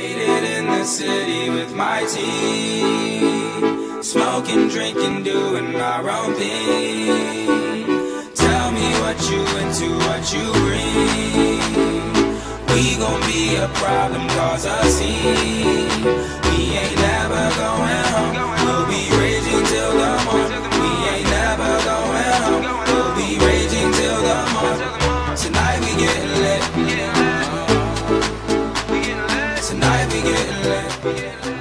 Faded in the city with my team. Smoking, drinking, doing our own thing. Tell me what you into, what you bring. We gon' be a problem, cause a scene. getting lit.